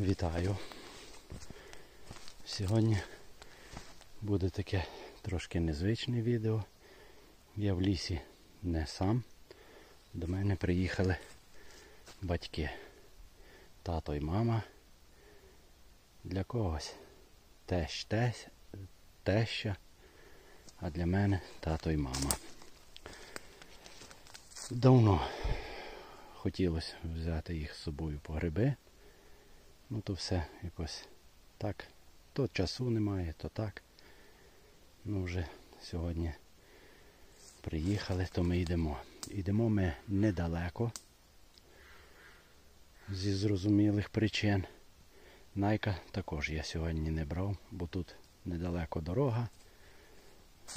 Вітаю. Сьогодні буде таке трошки незвичне відео. Я в лісі не сам. До мене приїхали батьки. Тато і мама. Для когось тещ, тесь, теща, а для мене тато і мама. Давно хотілося взяти їх з собою по гриби. Ну то все якось так. То часу немає, то так. Ну вже сьогодні приїхали, то ми йдемо. Йдемо ми недалеко. Зі зрозумілих причин. Найка також я сьогодні не брав, бо тут недалеко дорога,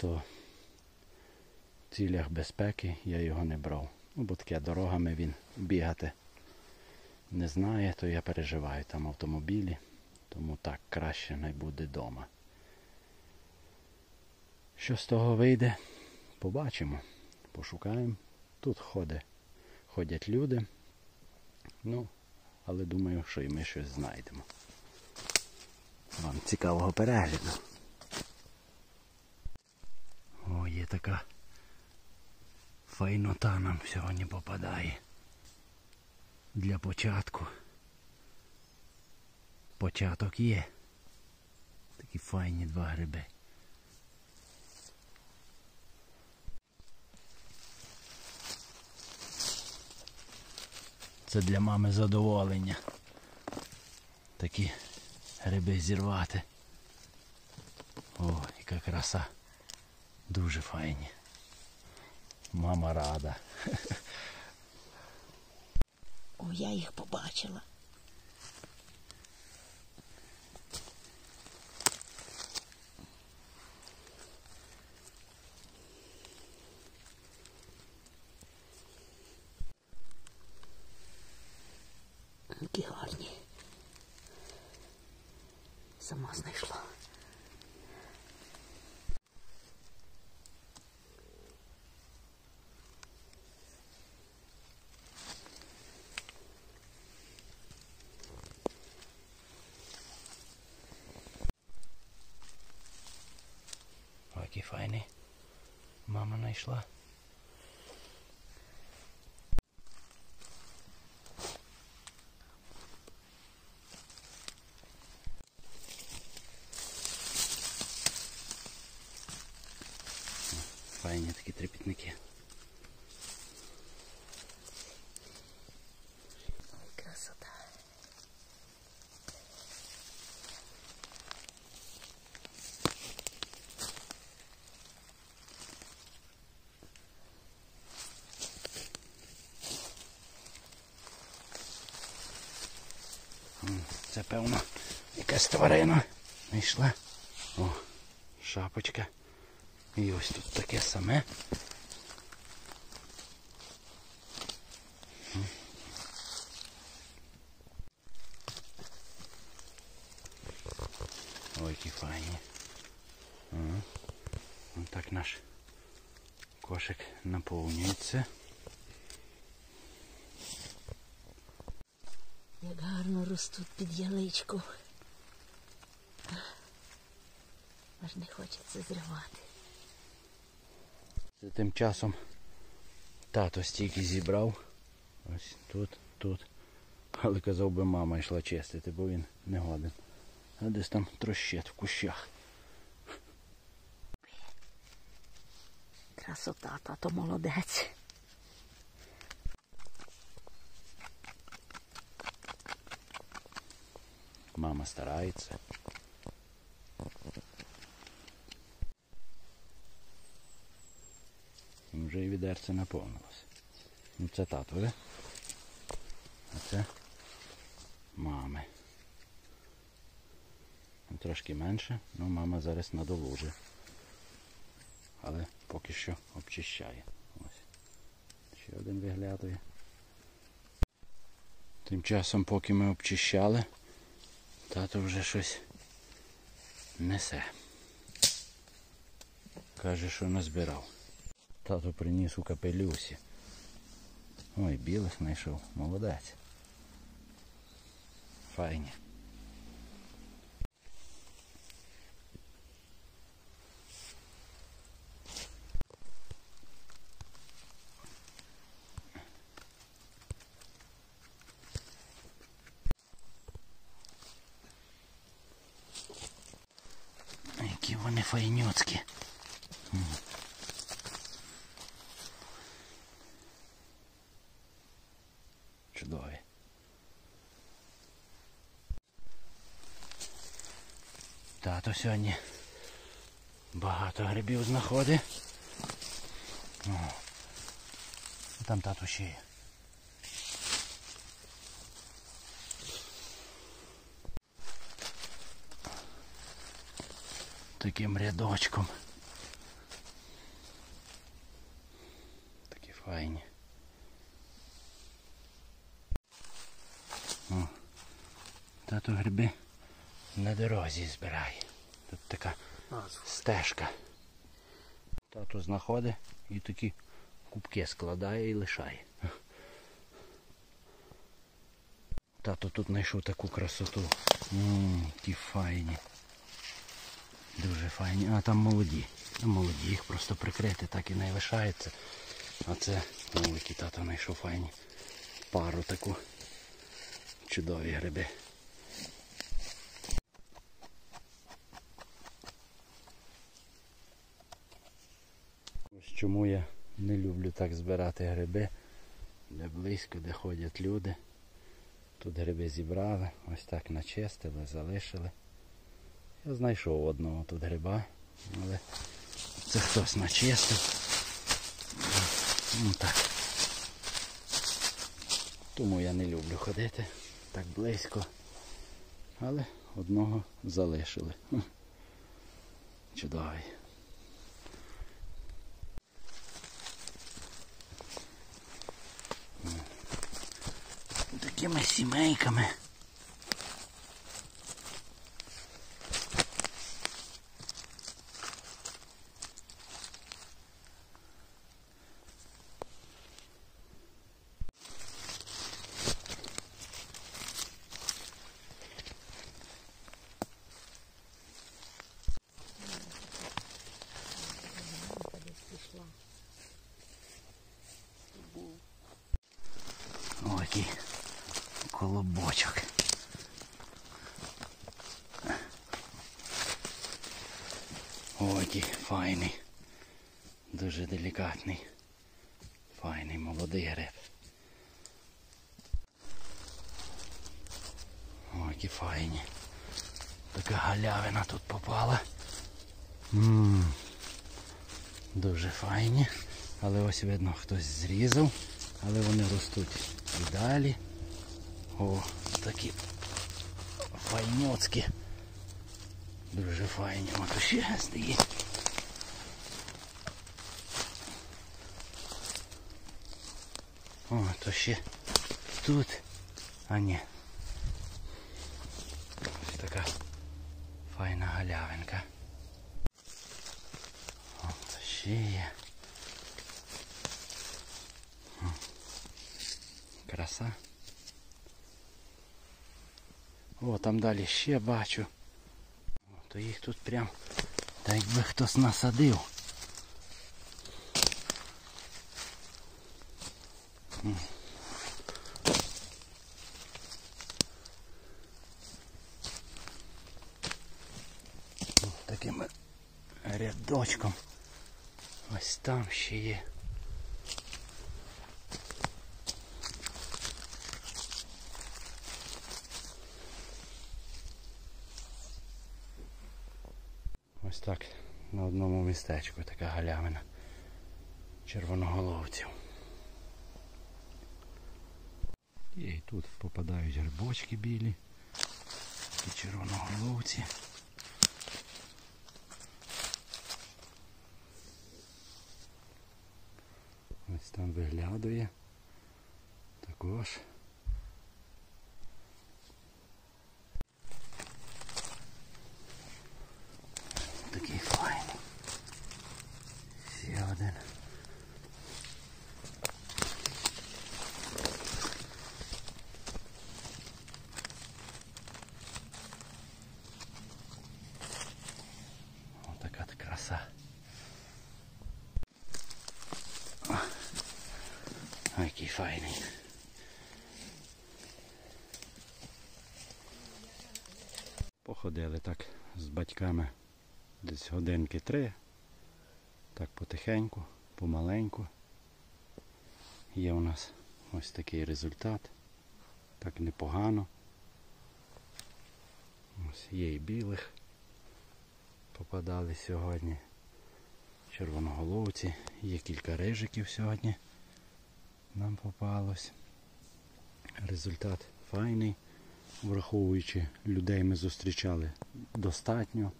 то в цілях безпеки я його не брав. Ну, бо таке дорогами він бігати не знає, то я переживаю там автомобілі, тому так краще не буде вдома. Що з того вийде, побачимо, пошукаємо. Тут ходить, ходять люди. Ну, але думаю, що і ми щось знайдемо. Вам цікавого перегляду. О, є така файнота нам сьогодні попадає. Для початку. Початок є. Такі файні два гриби. Це для мами задоволення. Такі гриби зірвати. О, яка краса. Дуже файні. Мама рада. О, я їх побачила. Які гарні. Сама знайшла. Файний. Мама знайшла. Файні такі трепетники. Це певно якась тварина знайшла. О, шапочка. І ось тут таке саме. Ой, які файні. Ось так наш кошик наповнюється. Гарно ростуть під яличку. Аж не хочеться зривати. Це тим часом тато стільки зібрав. Ось тут, тут. Але казав би мама йшла чистити, бо він не годен. А десь там трощить в кущах. Красота, тато молодець. Мама старається. Вже і відерце наповнилося. Ну це татове. А це мами. Ну, Трошки менше, ну мама зараз надолужить. Але поки що обчищає. Ось. Ще один виглядує. Тим часом, поки ми обчищали, тато вже щось несе. Каже, що назбирав. Тато приніс у капелюсі. Ой, білих знайшов. Молодець. Файні. вони файнюцькі. М. Чудові. Тато сьогодні багато грибів знаходить. О, Там тато ще є. Таким рядочком. Такі файні. О, тато гриби на дорозі збирає. Тут така стежка. Тато знаходить і такі кубки складає і лишає. Тато тут знайшов таку красоту. Ммм, які файні. Дуже файні. А там молоді. Там молоді, їх просто прикрити, так і не лишається. А це великий тато знайшов файні. Пару таку. Чудові гриби. Ось чому я не люблю так збирати гриби, де близько, де ходять люди. Тут гриби зібрали, ось так начистили, залишили. Я знайшов одного тут гриба, але це хтось начистив. Ну так. Тому я не люблю ходити так близько. Але одного залишили. Чудовий. Такими сімейками. Ось який колобочок. Який файний. Дуже делікатний. Файний молодий гриб. Які файні. Така галявина тут попала. Ммм. Дуже файні. Але ось видно хтось зрізав. Але вони ростуть і далі. О, такі файньоцькі. Дуже файні. От ще стоїть. О, то ще тут. А ні. Ось така файна галявинка. О, то ще є. Краса. О, там далі ще бачу. То їх тут прям так якби хтось насадив. Таким рядочком. Ось там ще є. Так на одному містечку така галявина червоноголовців. І тут попадають грибочки білі, такі червоноголовці. Ось там виглядує. Також. Такий файний. Ще один. Отака от краса. Файний. Походили так з батьками десь годинки три. Так потихеньку, помаленьку. Є у нас ось такий результат. Так непогано. Ось є і білих. Попадали сьогодні. Червоноголовці. Є кілька рижиків сьогодні. Нам попалось. Результат файний. Враховуючи людей ми зустрічали достатньо.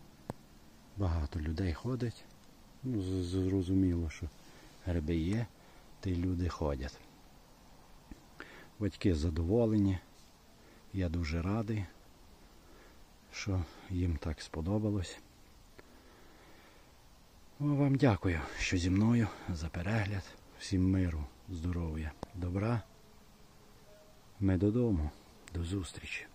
Багато людей ходить. Ну, зрозуміло, що гриби є, й люди ходять. Батьки задоволені. Я дуже радий, що їм так сподобалось. Ну, Вам дякую, що зі мною за перегляд. Всім миру, здоров'я, добра. Ми додому. До зустрічі.